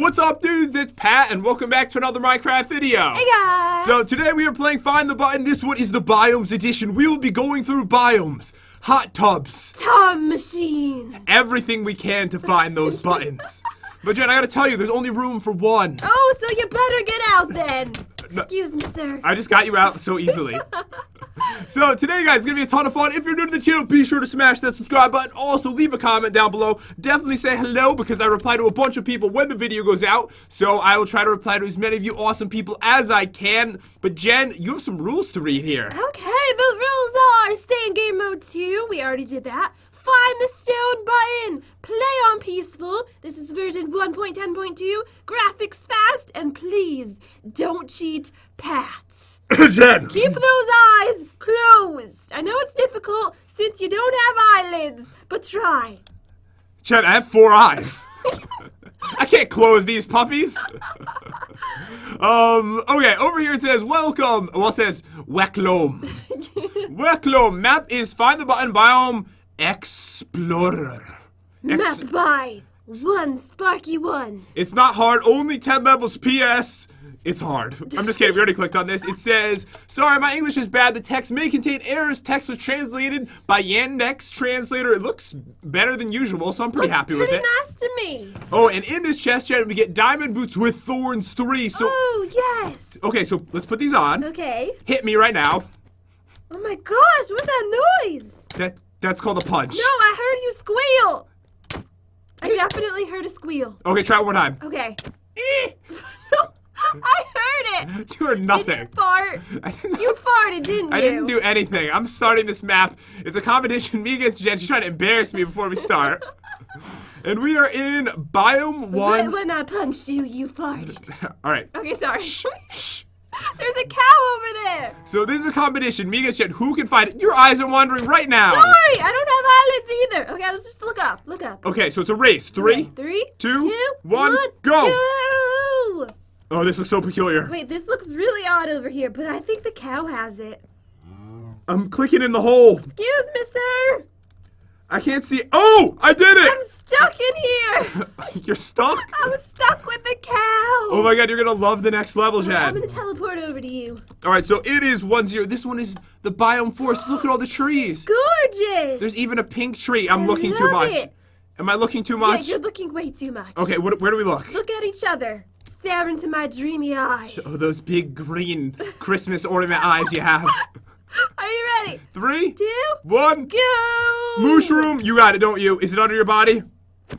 What's up, dudes? It's Pat, and welcome back to another Minecraft video. Hey guys! So today we are playing Find the Button. This one is the Biomes edition. We will be going through biomes, hot tubs, Time machine! everything we can to find those buttons. But Jen, I gotta tell you, there's only room for one. Oh, so you better get out then! Excuse me, sir. I just got you out so easily. so today, guys, is gonna be a ton of fun. If you're new to the channel, be sure to smash that subscribe button. Also, leave a comment down below. Definitely say hello because I reply to a bunch of people when the video goes out. So I will try to reply to as many of you awesome people as I can. But Jen, you have some rules to read here. Okay, the rules are stay in game mode 2. We already did that. Find the stone button. Play on peaceful. This is version 1.10.2. Graphics fast. And please, don't cheat Pats. Jen! Keep those eyes closed. I know it's difficult since you don't have eyelids, but try. Jen, I have four eyes. I can't close these puppies. um, okay, over here it says, welcome. Well, it says, Weklom. Weklom. Map is find the button biome explorer. Ex- Map by one Sparky one. it's not hard, only 10 levels. P.S. It's hard. I'm just kidding. We already clicked on this. It says, sorry, my English is bad. The text may contain errors. Text was translated by Yandex Translator. It looks better than usual, so I'm pretty happy with Pretty it. nice to me. Oh, and in this chest, Jen, we get diamond boots with thorns three. So, Oh yes. okay, so let's put these on. Okay. Hit me right now. Oh my gosh, what's that noise? That that's called a punch. No, I heard you squeal. I definitely heard a squeal. Okay, try it one time. Okay. I heard it. You heard Did nothing. you fart? You farted, didn't you? I didn't do anything. I'm starting this map. It's a competition. Me against Jen. She's trying to embarrass me before we start. and we are in biome one. one. when I punched you, you farted. All right. Okay, sorry. Shh. There's a cow over there. So this is a competition. Against Jen. Who can find it? Your eyes are wandering right now. Sorry, I don't have eyelids either. Okay, let's just look up. Look up. Okay, so it's a race. Three. Okay, three, two, two, one, one, go. go. Oh, this looks so peculiar. Wait, this looks really odd over here, but I think the cow has it. I'm clicking in the hole. Excuse me, sir. I can't see. Oh, I did it! I'm stuck in here. You're stuck. I'm stuck with the cow. Oh my god, you're gonna love the next level, Chad. I'm gonna teleport over to you. All right, so it is one zero. This one is the biome forest. Look at all the trees. Gorgeous. There's even a pink tree. I'm I looking too much. it. Am I looking too much? yeah, you're looking way too much. Okay, what, where do we look? Look at each other. Stare into my dreamy oh, eyes. Oh, those big green Christmas ornament eyes you have. Are you ready? Three, Two, one. go. Mushroom, you got it, don't you? Is it under your body?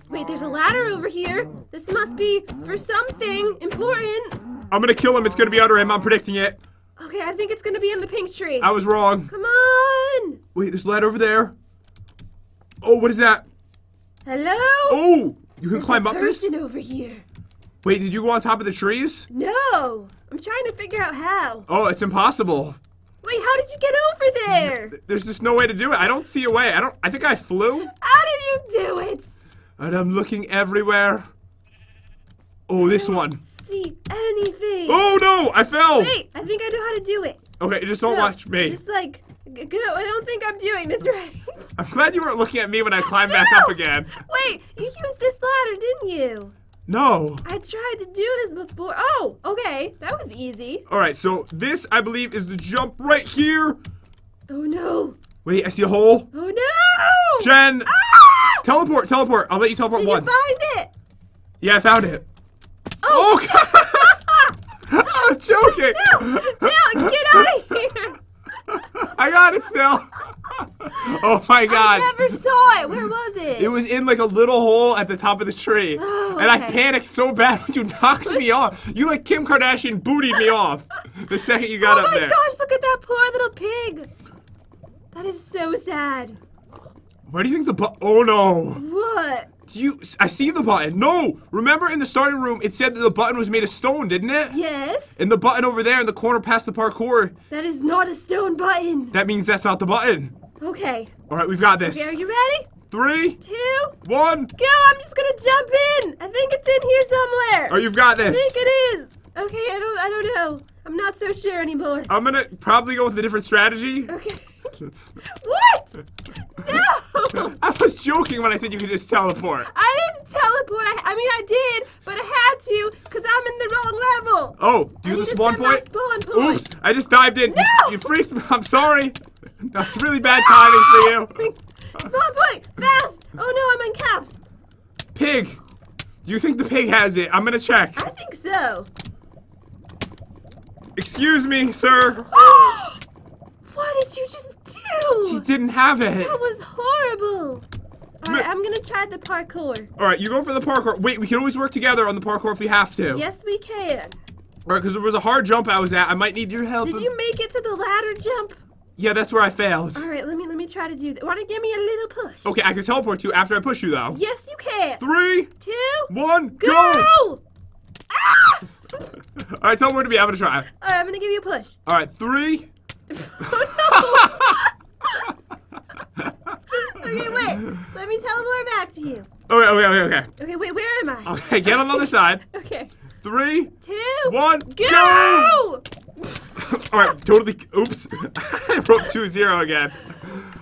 Wait, there's a ladder over here. This must be for something important. I'm gonna kill him. It's gonna be under him. I'm predicting it. Okay, I think it's gonna be in the pink tree. I was wrong. Come on. Wait, there's a ladder over there. Oh, what is that? Hello? Oh, you can climb up this? Person over here. Wait, did you go on top of the trees? No. I'm trying to figure out how. Oh, it's impossible. Wait, how did you get over there? There's just no way to do it. I don't see a way. I don't. I think I flew, How did you do it? and I'm looking everywhere. Oh, this one. See anything? Oh no, I fell. Wait, I think I know how to do it. Okay, just don't No, watch me. Just like, g- good. I don't think I'm doing this right. I'm glad you weren't looking at me when I climbed back up again. Wait, you used this ladder, didn't you? No. I tried to do this before. Oh, okay. That was easy. All right, so this I believe is the jump right here. Oh no. Wait, I see a hole. Oh no. Jen, Ah! teleport, teleport. I'll let you teleport Did you once. find it? Yeah, I found it. Oh. Oh, God. I was joking. No, get out of here. I got it still. Oh my God. I never saw it. Where was it? It was in like a little hole at the top of the tree. Oh, And I panicked so bad when you knocked me off. You like Kim Kardashian bootied me off the second you got oh up my gosh, look at that poor little pig. That is so sad. Where do you think the bu- Oh no. What? Do you I see the button. No. Remember in the starting room it said that the button was made of stone, didn't it? Yes? And the button over there in the corner past the parkour, That is not a stone button. that means that's not the button. Okay. All right, we've got this. Okay, are you ready? Three, Two, one. go. I'm just gonna jump in. I think it's in here somewhere. Oh, you've got this. I think it is. Okay, I don't I don't know. I'm not so sure anymore. I'm gonna probably go with a different strategy. Okay. What? No! I was joking when I said you could just teleport. I didn't teleport. I, I mean, I did, but I had to because I'm in the wrong level. Oh, do you have the spawn point? spawn point. Oops, I just dived in. No! You freaked me. I'm sorry. That's really bad timing for you. Spawn point, fast! Oh no, I'm in caps. Pig. Do you think the pig has it? I'm gonna check. I think so. Excuse me, sir. Oh! What did you just do? She didn't have it. That was horrible. All right, I'm gonna try the parkour. All right, you go for the parkour. Wait, we can always work together on the parkour if we have to. Yes, we can. All right, because there was a hard jump I was at. I might need your help. Did you make it to the ladder jump? Yeah, that's where I failed. All right, let me let me try to do that. Want to give me a little push? Okay, I can teleport you after I push you, though. Yes, you can. Three, Two, one, go! go! Ah! All right, teleport to me. I'm gonna try. All right, I'm gonna give you a push. All right, three. Okay, wait. Let me teleport back to you. Okay, okay, okay, okay. Okay, wait. Where am I? Okay, get on the other side. Okay. Three, Two, one, go! go! All right, totally. Oops, I wrote two zero again.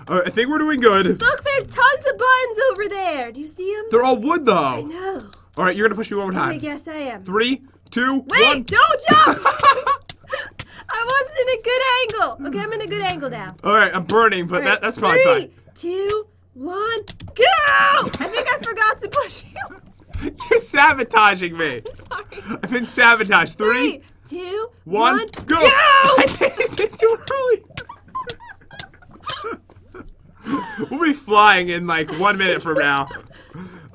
Right, I think we're doing good. Look, there's tons of buttons over there. Do you see them? They're all wood, though. I know. All right, you're gonna push me one more I time. guess I am. Three, two, Wait! one. Don't jump! I wasn't in a good angle. Okay, I'm in a good angle now. All right, I'm burning, but All that, that's probably three, fine. two, one, go! I think I forgot to push you. You're sabotaging me. I'm Sorry. I've been sabotaged. Three, Three, two, one, one, go! go! I did it too early. we'll be flying in like one minute from now.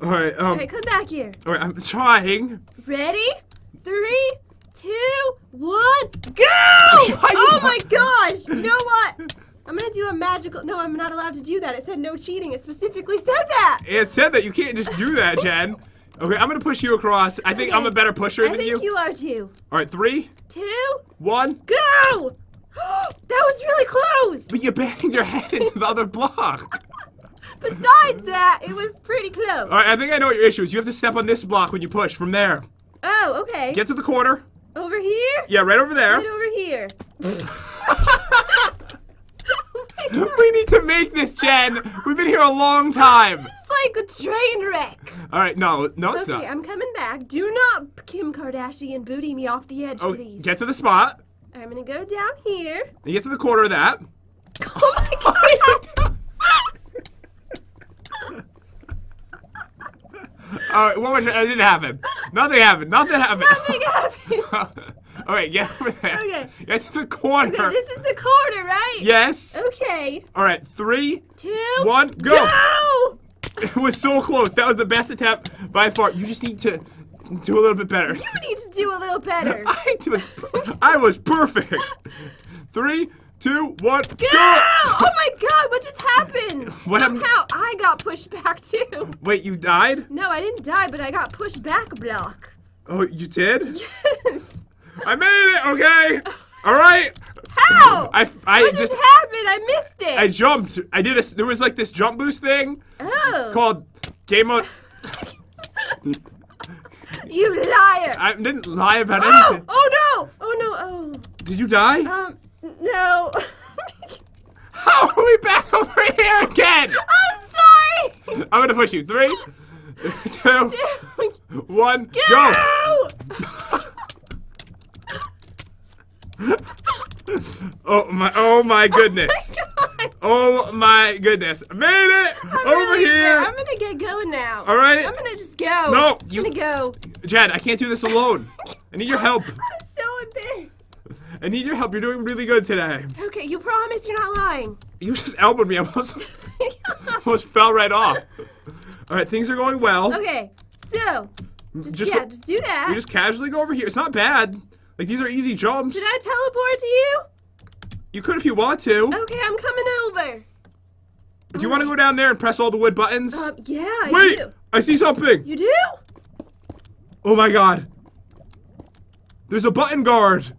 All right, um, All right, come back here. all right, I'm trying. Ready? Three, two, one, go! oh my gosh! You know what? I'm gonna do a magical. No, I'm not allowed to do that. It said no cheating. It specifically said that. It said that you can't just do that, Jen. Okay, I'm gonna push you across. I think Okay. I'm a better pusher I than you. I think you. you are too. All right, three, Two, one. go! that was really close. But you banged your head into the other block. Besides that, it was pretty close. All right, I think I know what your issue is. You have to step on this block when you push from there. Oh, okay. Get to the corner. Over here. Yeah, right over there. Right over here. We need to make this, Jen. We've been here a long time. It's like a train wreck. All right, no, no, it's Okay, not. I'm coming back. Do not Kim Kardashian booty me off the edge, Oh, please. get to the spot. I'm gonna go down here. And get to the corner of that. Oh my god! All right, what was time. It didn't happen. Nothing happened. Nothing happened. Nothing happened. All right, get over there. Okay. Get to the corner. Okay, this is the corner, right? yes. Okay. All right, three, two, one, go. Go! It was so close. That was the best attempt by far. You just need to do a little bit better. You need to do a little better. I was, I was perfect. Three, two, one, go. Go! Oh my god, what just happened? What happened? Somehow I got pushed back too. Wait, you died? No, I didn't die, but I got pushed back block. Oh, you did? Yes. I made it. Okay. All right. How? I, I what just just happened? I missed it. I jumped. I did a. There was like this jump boost thing oh. called game mode. You liar. I didn't lie about oh, anything. oh no. Oh no. Oh. Did you die? Um, no. How are we back over here again? I'm sorry. I'm gonna push you. Three, two, Dude. one, go. Go! Oh my! Oh, oh my goodness! God. Oh my goodness! I made it I'm over really scared. here. I'm gonna get going now. All right. I'm gonna just go. No, I'm you- gonna go. Jen, I can't do this alone. I need your help. I'm so embarrassed. I need your help. You're doing really good today. Okay, you promise you're not lying. You just elbowed me. I almost, almost fell right off. All right, things are going well. okay, so just, Just yeah, go- just do that. You just casually go over here. It's not bad. Like these are easy jumps. Should I teleport to you? You could if you want to. Okay, I'm coming over. Do you want to go down there and press all the wood buttons? Um, yeah, I Wait, do. I see something. You do? Oh my god. There's a button guard.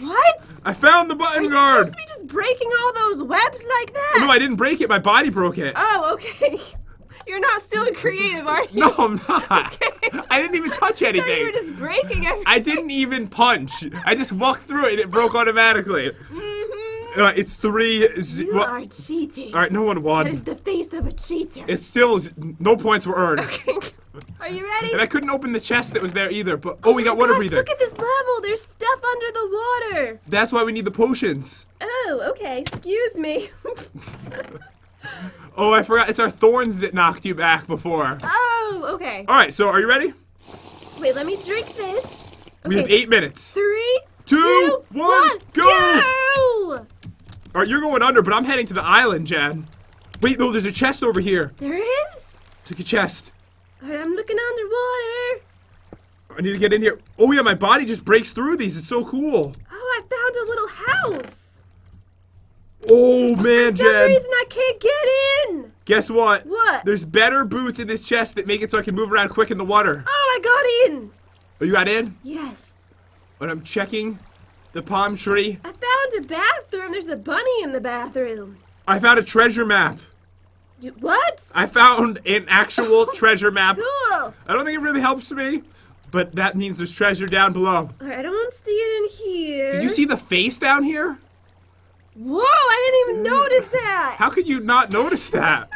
What? I found the Are button you guard. supposed to be just breaking all those webs like that? No, I didn't break it. My body broke it. Oh, okay. You're not still creative, are you? no, I'm not. I didn't even touch thought you anything. were just breaking everything. I didn't even punch. I just walked through it and it broke automatically. Mm. Uh, it's three. Z- You well, are cheating. all right, no one That is won. the face of a cheater. It's still z- no points were earned. are you ready? And I couldn't open the chest that was there either. But oh, we got water Gosh, breather. Look at this level. There's stuff under the water. That's why we need the potions. Oh, okay. Excuse me. Oh, I forgot. It's our thorns that knocked you back before. oh, okay. All right, so are you ready? Wait, let me drink this. We have eight minutes. Three, Two, two, one, one, go! go! All right, you're going under, but I'm heading to the island, Jen. Wait, no, there's a chest over here. There is. Take a chest. All right, I'm looking underwater. I need to get in here. Oh yeah, my body just breaks through these. It's so cool. Oh, I found a little house. Oh man, For some Jen. reason, I can't get in. Guess what? What? There's better boots in this chest that make it so I can move around quick in the water. Oh, I got in. Oh, you got in? Yes. But I'm checking the palm tree. I found a bathroom. There's a bunny in the bathroom. I found a treasure map. You, what? I found an actual treasure map. Cool. I don't think it really helps me, but that means there's treasure down below. I don't want to see it in here. Did you see the face down here? Whoa! I didn't even notice that. How could you not notice that?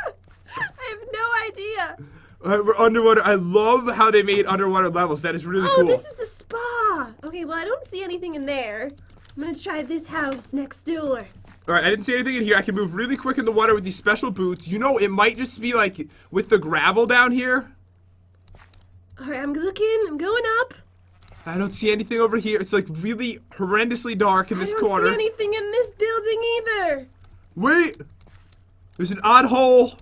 I have no idea. Uh, we're underwater. I love how they made underwater levels. That is really Oh, cool. this is the Okay, well, I don't see anything in there. I'm gonna try this house next door. All right, I didn't see anything in here. I can move really quick in the water with these special boots. You know, it might just be like with the gravel down here. All right, I'm looking. I'm going up. I don't see anything over here. It's like really horrendously dark in this corner. I don't see anything in this building either. Wait, there's an odd hole.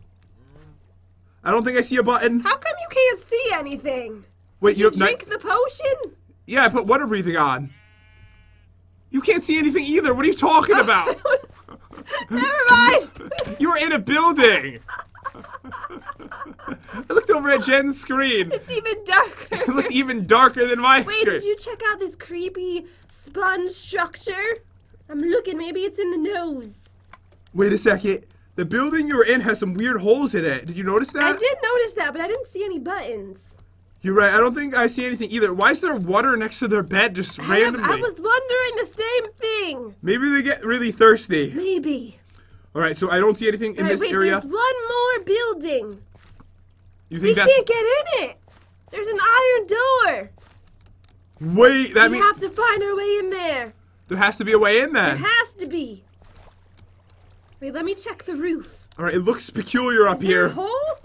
I don't think I see a button. How come you can't see anything? Wait, Did you you drink the potion? Yeah, I put water breathing on. You can't see anything either. What are you talking about? Never mind. you were in a building. I looked over at Jen's screen. it's even darker. It looked even darker than my screen. Wait, screen. did you check out this creepy sponge structure? I'm looking. Maybe it's in the nose. Wait a second. The building you were in has some weird holes in it. Did you notice that? I did notice that, but I didn't see any buttons. You're right. I don't think I see anything either. Why is there water next to their bed just I have- randomly? I was wondering the same thing. Maybe they get really thirsty. Maybe. All right, so I don't see anything in right, this wait, area. there's one more building. You We think that's can't get in it. There's an iron door. Wait, that means we means have to find our way in there. there has to be a way in There then. has to be. Wait, let me check the roof. All right, it looks peculiar up Is there here. a hole?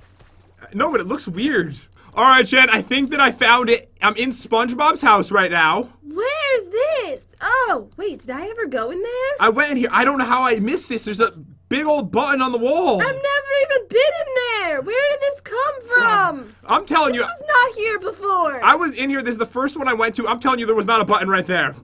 No, but it looks weird. All right, Jen, I think that I found it. I'm in SpongeBob's house right now. Where's this? Oh, wait, did I ever go in there? I went in here. I don't know how I missed this. There's a big old button on the wall. I've never even been in there. Where did this come from? I'm telling This you, was not here before. I was in here. This is the first one I went to. I'm telling you, there was not a button right there.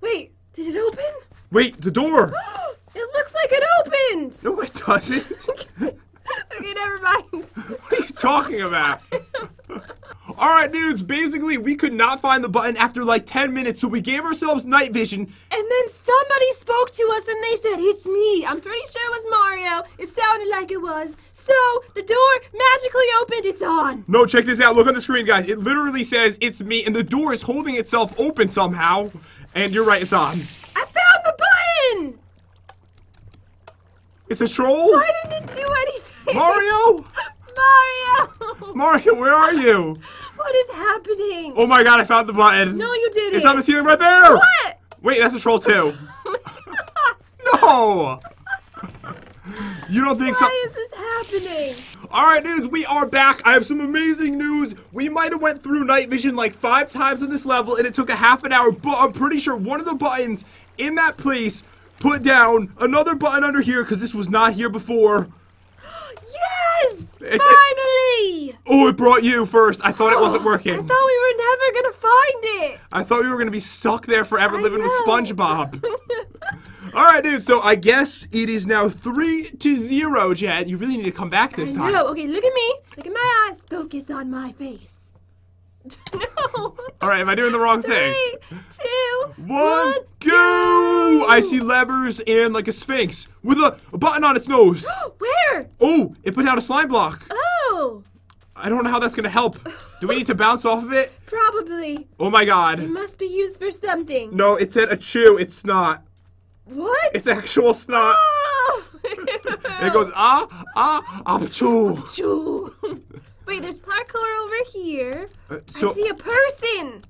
Wait, did it open? Wait, the door. it looks like it opened. No, it doesn't. okay, never mind. What are you talking about? All right, dudes. Basically, we could not find the button after like 10 minutes, so we gave ourselves night vision. And then somebody spoke to us and they said, It's me. I'm pretty sure it was Mario. It sounded like it was. So the door magically opened. It's on. No, check this out. Look on the screen, guys. It literally says it's me, and the door is holding itself open somehow. And you're right, it's on. I found the button. It's a troll. Why didn't it do anything? Mario. Mario! Mario, where are you? what is happening? Oh my God, I found the button. No, you didn't. It's on the ceiling right there. What? Wait, that's a troll too. No. You don't think so? Why is this happening? All right, dudes, we are back. I have some amazing news. We might have went through night vision like five times on this level, and it took a half an hour. But I'm pretty sure one of the buttons in that place put down another button under here because this was not here before. Yes! It- it- Finally! Oh, it brought you first. I thought it oh, wasn't working. I thought we were never gonna find it. I thought we were gonna be stuck there forever I living with. SpongeBob. All right, dude. So I guess it is now three to zero, Jen. You really need to come back this time. No, okay, look at me. Look at my eyes. Focus on my face. no. All right, am I doing the wrong thing? Three, two, One, go! I see levers and like a sphinx with a, a button on its nose. Where? Oh, it put down a slime block. Oh, I don't know how that's gonna help. Do we need to bounce off of it? probably. Oh my god. It must be used for something. No, it said a chew. It's not. What? It's actual snot. Oh! It goes ah ah apchoo. Choo. Wait, there's parkour over here. Uh, so I see a person.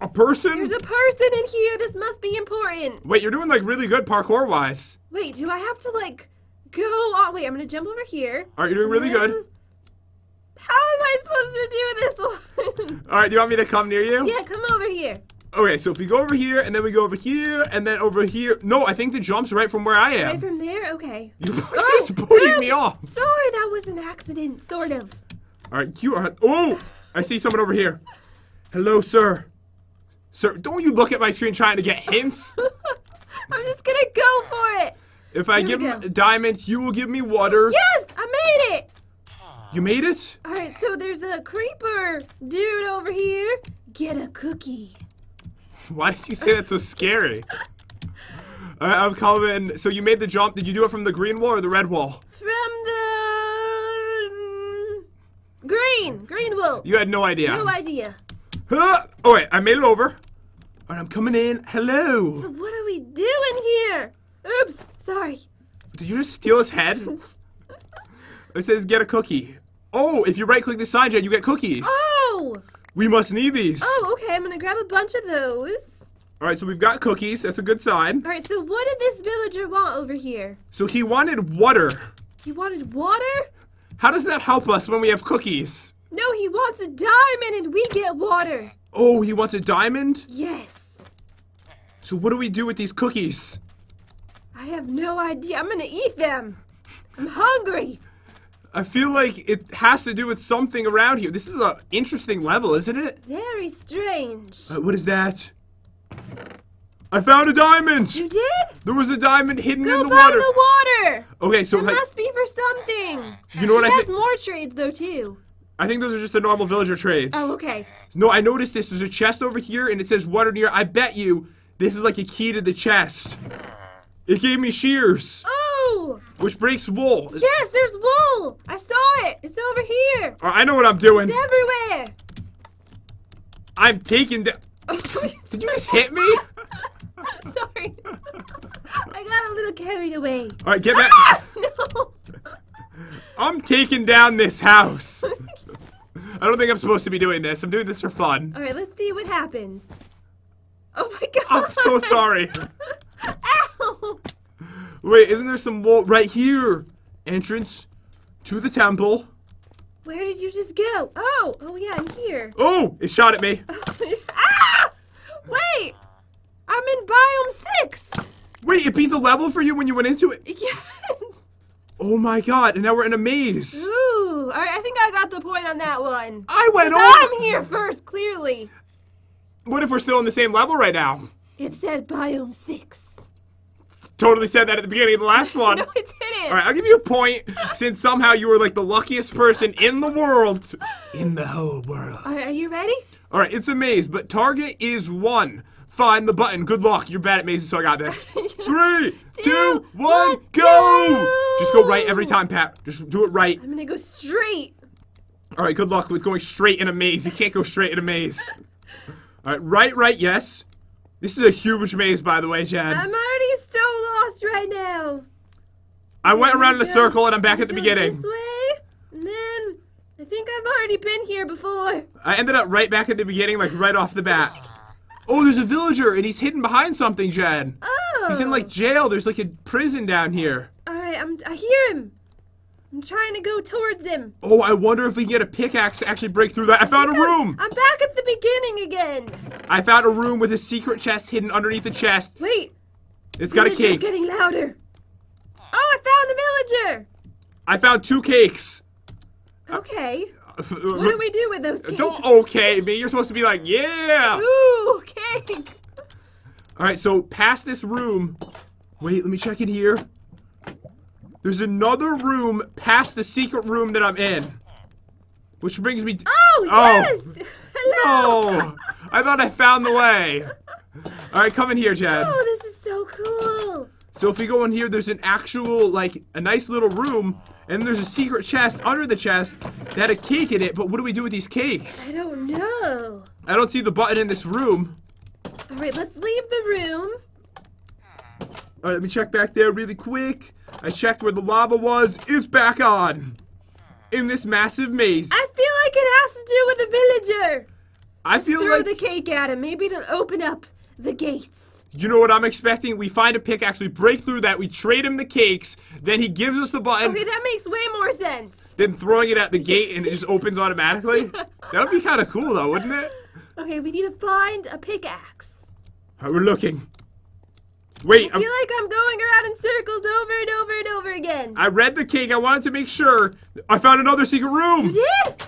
a person. There's a person in here. This must be important. Wait, you're doing like really good parkour wise. Wait, do I have to like go on? Wait, I'm gonna jump over here. All right, you're doing really good. Um, How am I supposed to do this one? All right, do you want me to come near you? yeah, come over here. Okay, so if we go over here and then we go over here and then over here. No, I think the jump's right from where I am. Right from there? Okay. You're Oh, just putting me off. Sorry, that was an accident, sort of. All right, you are. Oh, I see someone over here. Hello, sir. Sir, don't you look at my screen trying to get hints. I'm just gonna go for it. If I Here give him go. a diamond, you will give me water. Yes, I made it. You made it? All right, so there's a creeper dude over here. Get a cookie. Why did you say that so scary? All right, I'm coming. So you made the jump. Did you do it from the green wall or the red wall? From the mm, green, green wool. You had no idea. No idea. Huh? Oh wait, I made it over. All right, I'm coming in. Hello. So what are we doing here? Oops, sorry. Did you just steal his head? it says get a cookie. Oh, if you right click the sign, Jen, you get cookies. Oh, We must need these. oh, okay. I'm gonna grab a bunch of those. All right, so we've got cookies. That's a good sign. All right. So what did this villager want over here? So he wanted water. He wanted water. How does that help us when we have cookies? No, he wants a diamond, and we get water. Oh, he wants a diamond? Yes. So what do we do with these cookies? I have no idea. I'm gonna eat them. I'm hungry. I feel like it has to do with something around here. This is an interesting level, isn't it? Very strange. Uh, what is that? I found a diamond! You did? There was a diamond hidden Go in the water. the water. okay, so It must be for something. you know what He I has think? more trades though too. I think those are just the normal villager trades. Oh, okay. No, I noticed this. There's a chest over here, and it says water near. I bet you this is like a key to the chest. It gave me shears, Oh, which breaks wool. yes, there's wool. I saw it. It's over here. Uh, I know what I'm doing. It's everywhere. I'm taking the. Did you just hit me? Sorry. I got a little carried away. All right, get back. Ah, no. I'm taking down this house. I don't think I'm supposed to be doing this. I'm doing this for fun. All right, let's see what happens. Oh my god. I'm so sorry. Ow. Wait, isn't there some wall right here? Entrance to the temple. Where did you just go? Oh, oh yeah, in here. Oh, it shot at me. ah! Wait! I'm in biome six! Wait, it beat the level for you when you went into it. Yes! Oh my god, and now we're in a maze. Ooh, alright, I think I got the point on that one. I went 'Cause I'm here first, clearly. What if we're still in the same level right now? It said biome six. Totally said that at the beginning of the last one. No, it didn't. All right, I'll give you a point since somehow you were like the luckiest person in the world. In the whole world. Are you ready? All right, it's a maze, but target is one. Find the button. Good luck. You're bad at mazes, so I got this. Three, two, one, one, go! go! Just go right every time, Pat. Just do it right. I'm gonna go straight. All right, good luck with going straight in a maze. You can't go straight in a maze. All right, right, right, yes. This is a huge maze, by the way, Jen. I'm already so lost right now. I went around in a circle and I'm back at the This beginning. way, and then I think I've already been here before. I ended up right back at the beginning, like right off the bat. Oh, there's a villager and he's hidden behind something, Jen. Oh. He's in like oh. jail. There's like a prison down here. All right, I'm. I hear him. I'm trying to go towards him. Oh, I wonder if we can get a pickaxe to actually break through that. I found a room. I'm back at the beginning again. I found a room with a secret chest hidden underneath the chest. Wait. It's got a villager's It's getting louder. Oh, I found the villager. I found two cakes. Okay. What do we do with those cakes? Don't okay me. You're supposed to be like, yeah. Ooh, cake. All right, so past this room. Wait, let me check in here. There's another room past the secret room that I'm in. Which brings me. Oh, oh, yes. Hello. No! I thought I found the way. All right, come in here, Chad. Oh, this is so cool. So if we go in here, there's an actual, like, a nice little room, and there's a secret chest under the chest that had a cake in it. But what do we do with these cakes? I don't know. I don't see the button in this room. All right, let's leave the room. All right, let me check back there really quick. I checked where the lava was. It's back on. In this massive maze. I feel like it has to do with the villager. I feel like- Throw like the cake at him. Maybe it'll open up the gates. You know what I'm expecting. We find a pickaxe, we break through that, we trade him the cakes, then he gives us the button, Okay, that makes way more sense. then throwing it at the gate and it just opens automatically. That would be kind of cool though, wouldn't it? Okay, we need to find a pickaxe. Right, we're looking. Wait, I I'm- feel like I'm going around in circles over and over and over again. I read the cake. I wanted to make sure. I found another secret room. You did?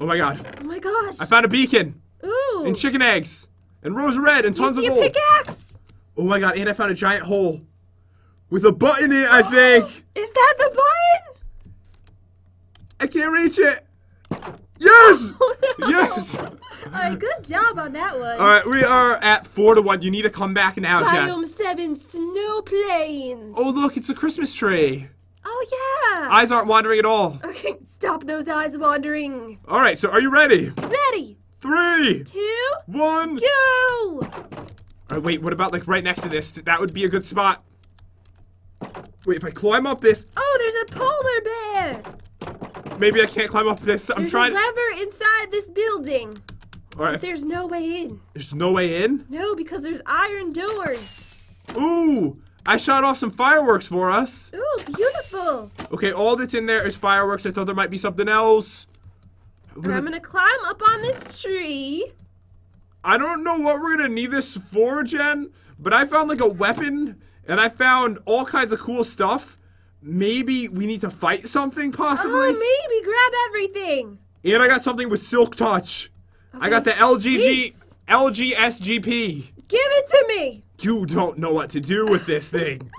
Oh my god. Oh my gosh. I found a beacon Ooh. and chicken eggs and rose red and you tons of gold. pickaxe? Oh my god, and I found a giant hole with a button in it, I think. Is that the button? I can't reach it. Yes! Oh, no. Yes! Alright, good job on that one. All right, we are at four to one. You need to come back now, Chad. Biome 7 Snow Plains. Oh, look, it's a Christmas tree. Oh, yeah. Eyes aren't wandering at all. Okay, stop those eyes wandering. All right, so are you ready? Ready? Three, Two, one. go! All right, wait, what about like right next to this? That would be a good spot. Wait, if I climb up this, Oh, there's a polar bear. maybe I can't climb up this. I'm There's trying. a lever inside this building. All right, There's no way in. there's no way in. No, because there's iron doors. Ooh, I shot off some fireworks for us. Ooh, beautiful. Okay, all that's in there is fireworks. I thought there might be something else. I'm gonna climb up on this tree. I don't know what we're gonna need this for, Jen, but I found like a weapon and I found all kinds of cool stuff. Maybe we need to fight something, possibly. Oh, maybe grab everything. And I got something with Silk Touch. I got the oh, Okay, LGG, sweet. LGSGP. Give it to me. You don't know what to do with this thing.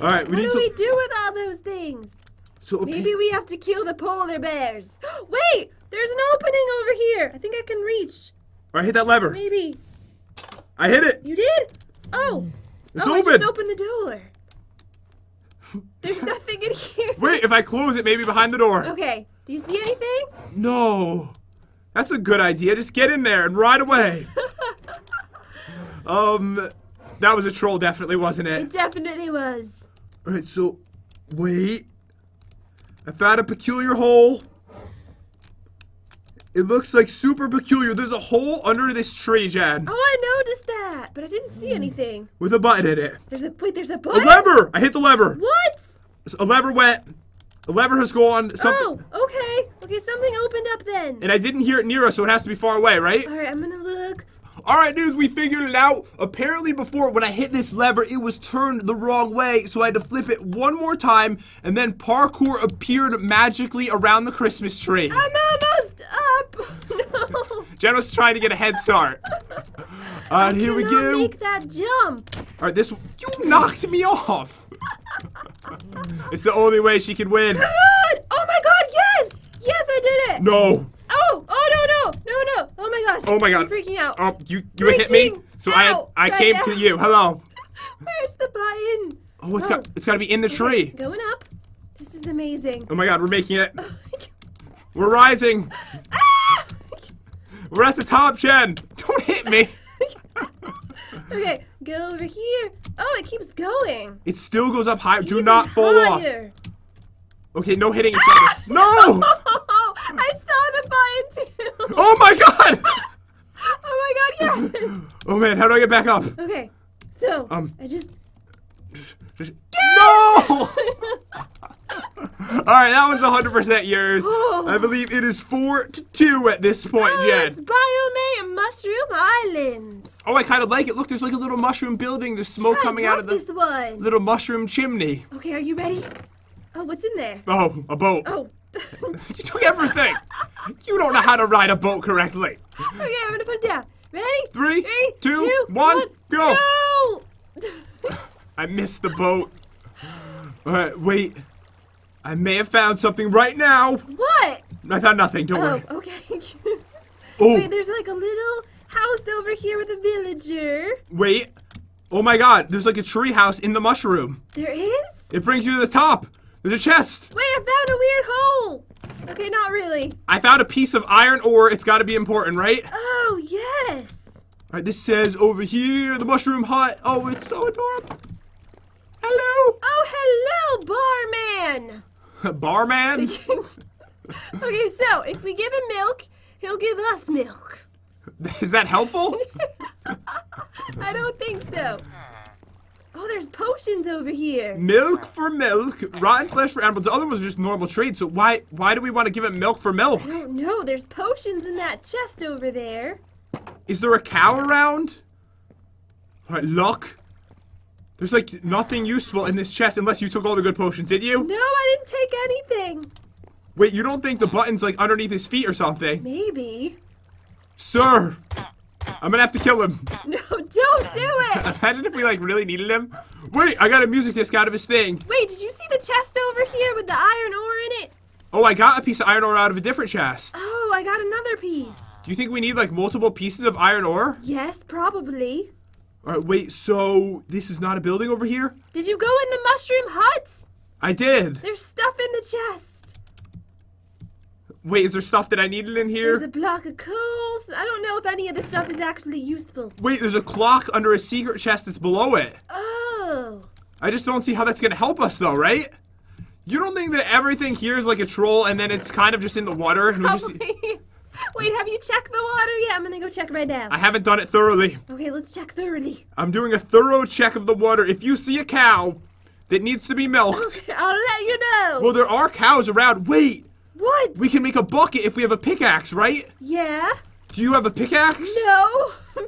All right, we need. What need do we do with all those things? so Maybe we have to kill the polar bears. Wait, there's an opening over here. I think I can reach. All right, hit that lever. Maybe. I hit it. You did? Oh. It's oh, I open. just opened the door. There's nothing in here. Wait, if I close it, maybe behind the door. Okay. Do you see anything? No. That's a good idea. Just get in there and ride away. um, that was a troll, definitely, wasn't It it? definitely was. All right, so wait. I found a peculiar hole. It looks like super peculiar. There's a hole under this tree, Jen, Oh, I noticed that, but I didn't see hmm. anything. with a button in it. There's a wait. There's a button. A lever! I hit the lever. What? A lever went. A lever has gone. Something. Oh, okay. Okay, something opened up then. And I didn't hear it near us, so it has to be far away, right? All right, I'm gonna look. All right, dudes, we figured it out. Apparently, before when I hit this lever, it was turned the wrong way, so I had to flip it one more time, and then parkour appeared magically around the Christmas tree. I'm almost. Jen was trying to get a head start. Right, here we go. Make that jump. All right, this you knocked me off. it's the only way she can win. Come on! Oh my God! Yes! Yes, I did it. No. Oh! Oh no no no no! Oh my gosh! Oh my God. I'm freaking out. Oh, you you hit me. So I out I right came now. to you. Hello. Where's the button? Oh, it's got it's got to be in the tree. Going up. This is amazing. Oh my God, we're making it. We're rising. Ah! We're at the top, Jen. Don't hit me. okay, go over here. Oh, it keeps going. It still goes up higher. Do Even not fall off. Okay, no hitting each other. No! I saw the button too. Oh my god! Oh my god, yes. Oh man, how do I get back up? Okay, so Um. I just. Just- No! Alright, that one's 100% yours. Oh. I believe it is 4 to 2 at this point, Oh, Jen. it's Biome and Mushroom Islands. Oh, I kind of like it. Look, there's like a little mushroom building. There's smoke I coming out of this the one. little mushroom chimney. Okay, are you ready? Oh, what's in there? Oh, a boat. Oh. You took everything. You don't know how to ride a boat correctly. Okay, I'm gonna put it down. Ready? Three, Three, two, two, one, one, go. go! I missed the boat. Alright, wait. I may have found something right now. what? I found nothing, don't Oh, worry. okay. Oh, Wait, there's like a little house over here with a villager. wait. Oh my god, there's like a tree house in the mushroom. There is? It brings you to the top. There's a chest. Wait, I found a weird hole. Okay, not really. I found a piece of iron ore. It's got to be important, right? Oh, yes. Alright, this says over here, the mushroom hut. Oh, it's so adorable. Hello, Oh, hello, barman. barman. okay, so if we give him milk, he'll give us milk. Is that helpful? I don't think so. Oh, there's potions over here. milk for milk, rotten flesh for emeralds. The other ones are just normal trade. So why why do we want to give it milk for milk? I don't know. There's potions in that chest over there. Is there a cow around? All right, look. There's like nothing useful in this chest unless you took all the good potions, did you? No, I didn't take anything. Wait, you don't think the button's like underneath his feet or something? Maybe. Sir, I'm gonna have to kill him. No, don't do it. Imagine if we like really needed him. Wait, I got a music disc out of his thing. Wait, did you see the chest over here with the iron ore in it? Oh, I got a piece of iron ore out of a different chest. Oh, I got another piece. Do you think we need like multiple pieces of iron ore? Yes, probably. All right, wait. So this is not a building over here? Did you go in the mushroom huts? I did. There's stuff in the chest. Wait, is there stuff that I needed in here? There's a block of coals. I don't know if any of the stuff is actually useful. Wait, there's a clock under a secret chest that's below it. Oh. I just don't see how that's gonna help us though, right? You don't think that everything here is like a troll and then it's kind of just in the water and we just Probably. Wait, have you checked the water yet? I'm gonna go check right now. I haven't done it thoroughly. Okay, let's check thoroughly. I'm doing a thorough check of the water. If you see a cow that needs to be milked, I'll let you know. well, there are cows around. Wait, what? we can make a bucket if we have a pickaxe, right? Yeah? Do you have a pickaxe? No?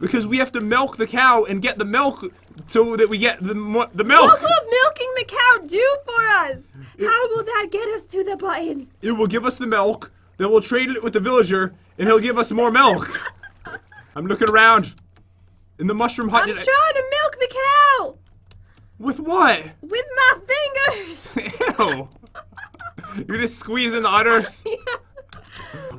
Because we have to milk the cow and get the milk so that we get the the milk. what will milking the cow do for us? How will that get us to the button? It will give us the milk. Then we'll trade it with the villager, and he'll give us more milk. I'm looking around. In the mushroom hut. I'm trying I- to milk the cow with what? with my fingers. Ew. You're just squeezing the udders. yeah.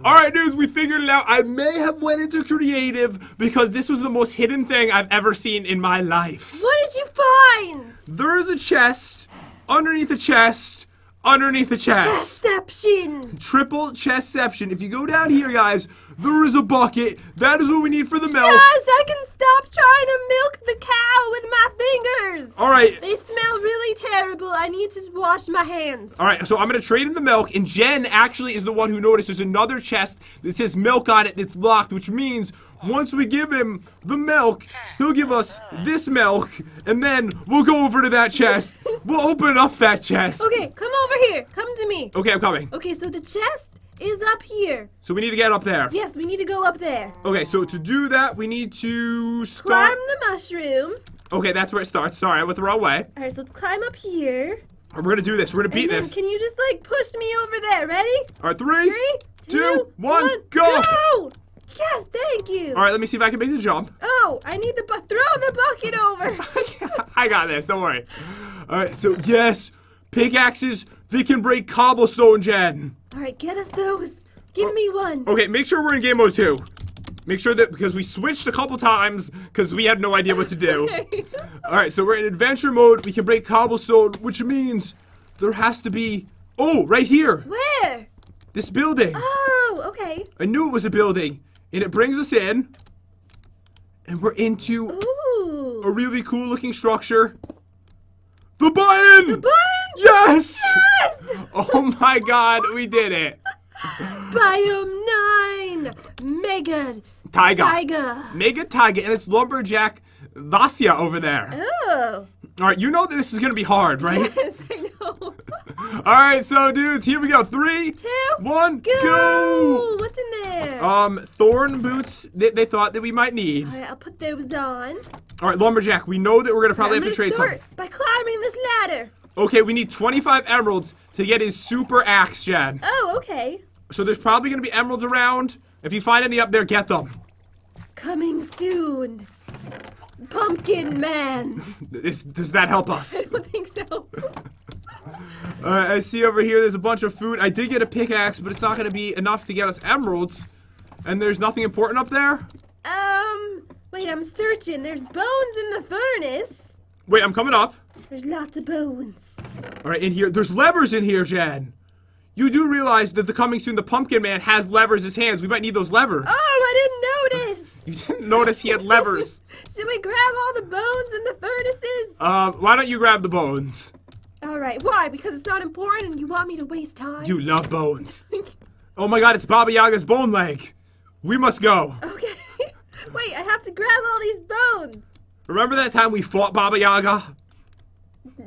All right, dudes, we figured it out. I may have went into creative because this was the most hidden thing I've ever seen in my life. What did you find? There is a chest underneath the chest underneath the chest. Chestception. Triple chestception. If you go down here, guys, there is a bucket. That is what we need for the milk. Yes, I can stop trying to milk the cow with my fingers. All right. They smell really terrible. I need to wash my hands. All right, so I'm gonna trade in the milk, and Jen actually is the one who noticed there's another chest that says milk on it that's locked, which means once we give him the milk, he'll give us this milk, and then we'll go over to that chest. We'll open up that chest. Okay, come over here. Come to me. Okay, I'm coming. Okay, so the chest is up here. So we need to get up there. Yes, we need to go up there. Okay, so to do that, we need to start. Climb the mushroom. Okay, that's where it starts. Sorry, I went the wrong way. All right, so let's climb up here. We're gonna do this. We're gonna beat this. Can you just like push me over there? Ready? All right, three, Three, two, one, go! go! Yes, thank you. All right, let me see if I can make the jump. Oh, I need the bu- throw the bucket over. I got this. Don't worry. All right. So yes, pickaxes they can break cobblestone, Jen. All right, get us those. Give me oh, one. Okay, make sure we're in game mode two. Make sure that because we switched a couple times because we had no idea what to do. Okay. All right, so we're in adventure mode. We can break cobblestone, which means there has to be. Oh, right here, Where? this building. Oh, okay. I knew it was a building, and it brings us in, and we're into a really cool looking structure. The button. Button. Yes! Yes! Oh my god, we did it! Biome 9! Mega Tiger. Tiger! Mega Tiger and it's Lumberjack Vasya over there. Oh! Alright, you know that this is gonna be hard, right? Yes, I know. Alright, so dudes, here we go. Three, Two, one, go! go! What's in there? Um, thorn boots that they thought that we might need. Alright, I'll put those on. Alright, Lumberjack, we know that we're gonna probably I'm have to trade start some. by climbing this ladder. Okay, we need 25 emeralds to get his super axe, Chad. Oh, okay. So there's probably gonna be emeralds around. If you find any up there, get them. Coming soon. Pumpkin Man. This, does that help us? I don't think so. Alright, I see over here there's a bunch of food. I did get a pickaxe, but it's not gonna be enough to get us emeralds. And there's nothing important up there? Um, wait, I'm searching. There's bones in the furnace. Wait, I'm coming up. There's lots of bones. Alright, in here. There's levers in here, Jen. You do realize that the coming soon the pumpkin man has levers as hands. We might need those levers. Oh, I didn't notice. You didn't notice he had levers. Should we grab all the bones in the furnaces? Uh, why don't you grab the bones? All right. Why? Because it's not important and you want me to waste time? You love bones. Oh my god, it's Baba Yaga's bone leg. We must go. okay. Wait, I have to grab all these bones. Remember that time we fought Baba Yaga?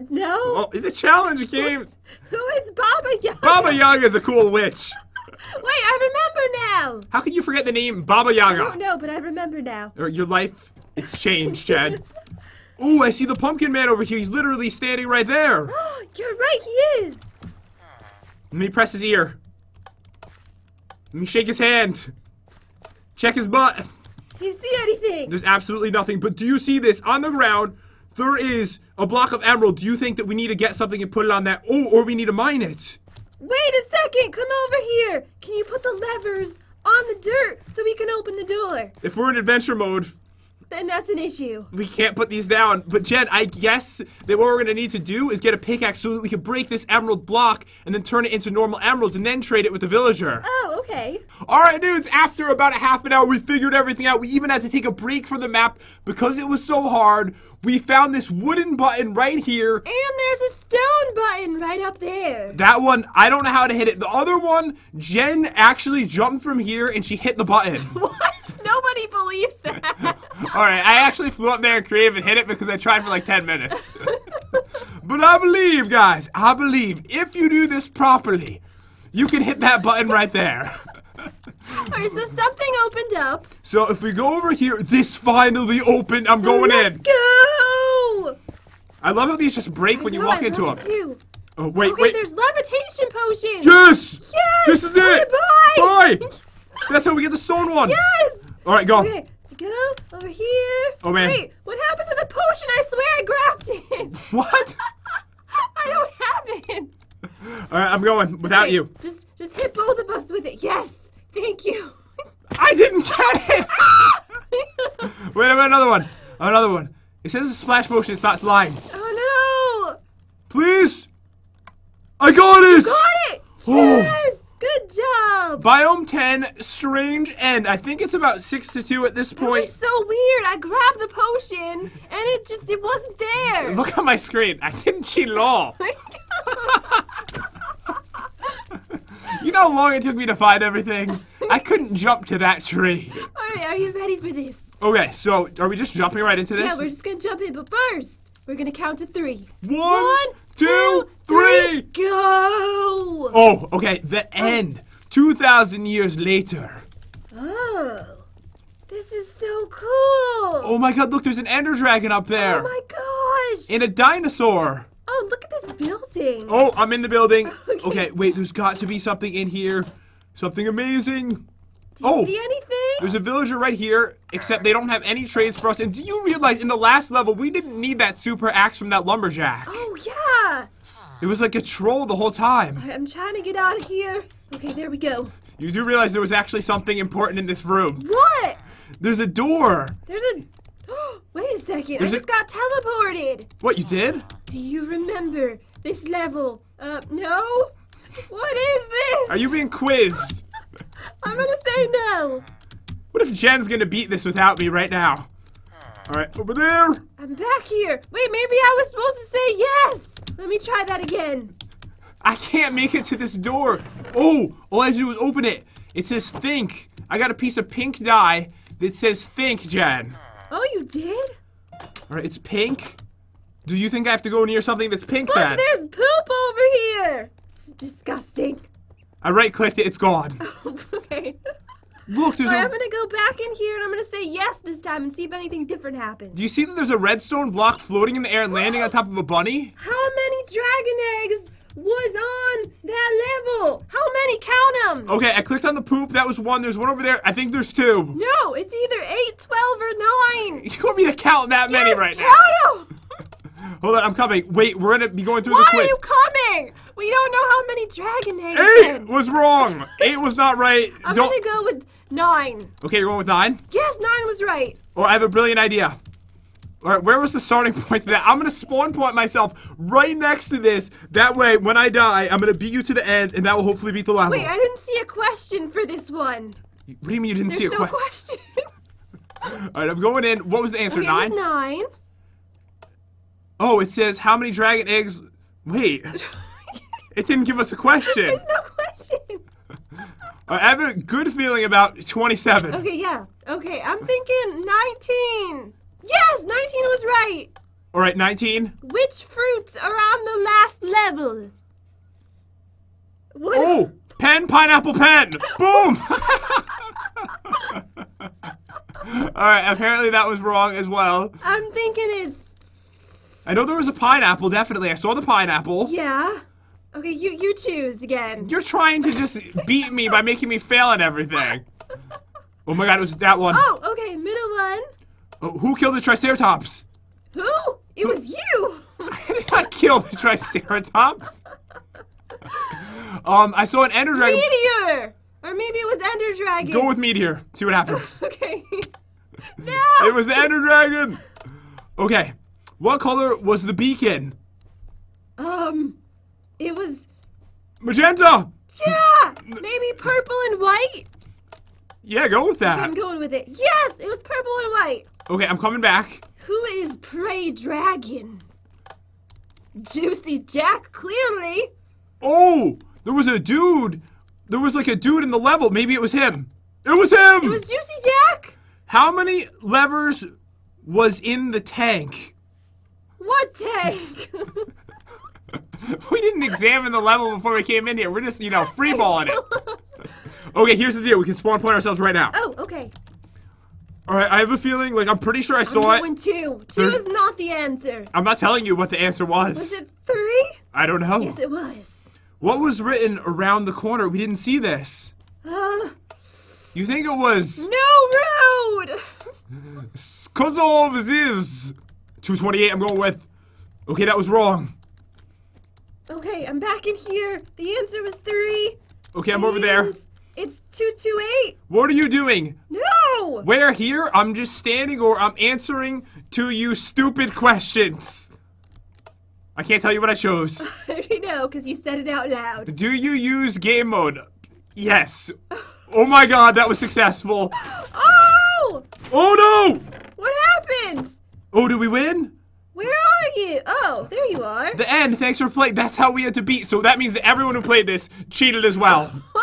No. Oh, the challenge game. Who is Baba Yaga? Baba Yaga is a cool witch. Wait, I remember now. How can you forget the name Baba Yaga? Oh no, but I remember now. Or your life, it's changed, Jen. Ooh, I see the pumpkin man over here. He's literally standing right there. You're right, he is. Let me press his ear. Let me shake his hand. Check his butt. Do you see anything? There's absolutely nothing. But do you see this? On the ground, there is a block of emerald. Do you think that we need to get something and put it on that? Oh, or we need to mine it? Wait a second, come over here. Can you put the levers on the dirt so we can open the door? If we're in adventure mode, Then that's an issue. we can't put these down. But Jen, I guess that what we're gonna need to do is get a pickaxe so that we can break this emerald block and then turn it into normal emeralds and then trade it with the villager. Oh, okay. All right, dudes, after about a half an hour, we figured everything out. We even had to take a break from the map because it was so hard. We found this wooden button right here. And there's a stone button right up there. That one, I don't know how to hit it. The other one, Jen actually jumped from here and she hit the button. What? Nobody believes that. All right, I actually flew up there and creative and hit it because I tried for like 10 minutes. but I believe, guys, I believe if you do this properly, you can hit that button right there. Alright, so something opened up. So if we go over here, this finally opened. I'm going Let's in. go! I love how these just break when I you walk I into them. Too. Oh, wait, Okay, wait. there's levitation potions. Yes! Yes! This is Okay, it! bye! Bye! That's how we get the stone one. Yes! All right, go. Okay, to go over here. Oh, man. Wait, what happened to the potion? I swear I grabbed it. What? I don't have it. All right, I'm going without Okay, you. Just, just hit both of us with it. Yes. Thank you. I didn't get it. Wait, have another one. Another one. It says the splash potion starts lying. oh no! Please. I got it. Got it. Oh. Yes. Good job. Biome 10, strange end. I think it's about 6 to 2 at this It point. was so weird. I grabbed the potion and it just it wasn't there. Look at my screen. I didn't cheat at all. You know how long it took me to find everything? I couldn't jump to that tree. All right, are you ready for this? Okay, so are we just jumping right into this? Yeah, we're just gonna jump in, but first we're gonna count to three. One, One, two, three. Go! Oh, okay, the end. 2,000 years later. Oh, this is so cool. Oh my god, look, there's an ender dragon up there. Oh my gosh! and a dinosaur. oh, look at this building. Oh, I'm in the building. Okay. Okay, wait, there's got to be something in here. Something amazing. Do you oh, see anything? There's a villager right here, except they don't have any trades for us. And do you realize in the last level, we didn't need that super axe from that lumberjack? Oh yeah. It was like a troll the whole time. I'm trying to get out of here. Okay, there we go. You do realize there was actually something important in this room. What? There's a door. There's a. Wait a second. There's I a- just got teleported. What, you did? Do you remember this level? Uh, no. What is this? Are you being quizzed? I'm gonna say no. What if Jen's gonna beat this without me right now? Alright, over there. I'm back here. Wait, maybe I was supposed to say yes. Let me try that again. I can't make it to this door. Oh, all I have to do is open it. It says think. I got a piece of pink dye that says think, Jen. Oh, you did? Alright, it's pink. Do you think I have to go near something that's pink Look, then? there's poop over here. It's disgusting. I right clicked it, it's gone. okay. Look, there's Alright, a. I'm gonna go back in here and I'm gonna say yes this time and see if anything different happens. Do you see that there's a redstone block floating in the air and landing on top of a bunny? How many dragon eggs was on that level? How many? Count them. Okay, I clicked on the poop. That was one. There's one over there. I think there's two. No, it's either 8, 12, or 9. You want me to count that many yes, right now? count 'em. Hold on, I'm coming. Wait, we're gonna be going through Why the are you coming? We don't know how many dragon eggs. Eight was wrong. Eight was not right. I'm Don't. gonna go with 9. Okay, you're going with nine. Yes, 9 was right. Or I have a brilliant idea. All right, where was the starting point to that? I'm gonna spawn point myself right next to this. That way, when I die, I'm gonna beat you to the end, and that will hopefully beat the level. Wait, I didn't see a question for this one. what do you mean you didn't There's see a no question? question. All right, I'm going in. What was the answer? Okay, Nine. Nine. Oh, it says how many dragon eggs? Wait, it didn't give us a question. There's no question. I have a good feeling about 27. Okay, yeah. Okay, I'm thinking 19. Yes, 19 was right. All right, 19. Which fruits are on the last level? What? Oh, pen, pineapple, pen. Boom. All right, apparently that was wrong as well. I'm thinking it's I know there was a pineapple, definitely. I saw the pineapple. yeah. Okay, you you choose again. You're trying to just beat me by making me fail at everything. Oh my god, it was that one. Oh, okay, middle one. Oh, who killed the Triceratops? Who? It was you. I did not kill the Triceratops. Um, I saw an Ender Dragon. Meteor. Or maybe it was Ender Dragon. Go with meteor. See what happens. Okay. no. It was the Ender Dragon. Okay, what color was the beacon? Um, it was Magenta. yeah, maybe purple and white. Yeah, go with that. I'm going with it. Yes, it was purple and white. Okay, I'm coming back. Who is Prey Dragon? Juicy Jack, clearly. Oh, there was a dude. There was like a dude in the level. Maybe it was him. It was him. It was Juicy Jack. How many levers was in the tank? What tank? We didn't examine the level before we came in here. We're just, you know, freeballing it. Okay, here's the deal. We can spawn point ourselves right now. oh, okay. All right, I have a feeling, like, I'm pretty sure I saw I'm going it. two. Two There's- is not the answer. I'm not telling you what the answer was. Was it three? I don't know. Yes, it was. What was written around the corner? We didn't see this. Uh, You think it was no road. Kozov Ziz? 228, I'm going with. Okay, that was wrong. Okay, I'm back in here. The answer was three. Okay, I'm over there. It's two two eight. What are you doing? No. Where here? I'm just standing or I'm answering to you stupid questions. I can't tell you what I chose. I already know because you said it out loud. Do you use game mode? Yes. Oh my god, that was successful. Oh! Oh no! What happened? Oh, did we win? Where are you? Oh, there you are. The end, thanks for playing. That's how we had to beat. So that means that everyone who played this cheated as well.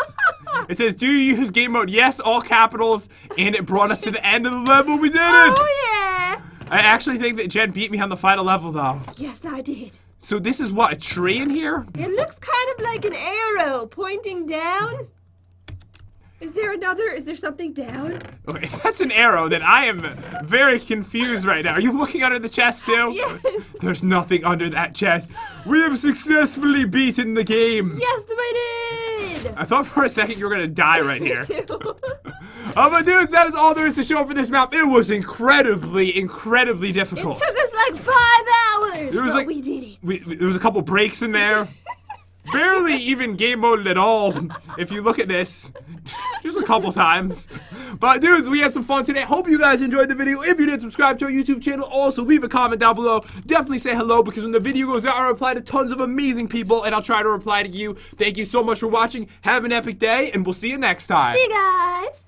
It says, Do you use game mode? Yes, all capitals. And it brought us to the end of the level. We did it! oh yeah. I actually think that Jen beat me on the final level, though. Yes, I did. So this is what, a tree in here? It looks kind of like an arrow pointing down. Is there another? Is there something down? Okay, if that's an arrow, then I am very confused right now. Are you looking under the chest too? Yes. There's nothing under that chest. We have successfully beaten the game. Yes, I did. I thought for a second you were gonna die right Me here. too. Oh, but dudes, that is all there is to show for this map. It was incredibly, incredibly difficult. it took us like five hours, It was but like- we did it. We, we- there was a couple breaks in there. Barely even game moded at all. If you look at this, just a couple times. But dudes, we had some fun today. Hope you guys enjoyed the video. If you did, subscribe to our YouTube channel. Also, leave a comment down below. Definitely say hello because when the video goes out, I reply to tons of amazing people, and I'll try to reply to you. Thank you so much for watching. Have an epic day, and we'll see you next time. See you guys.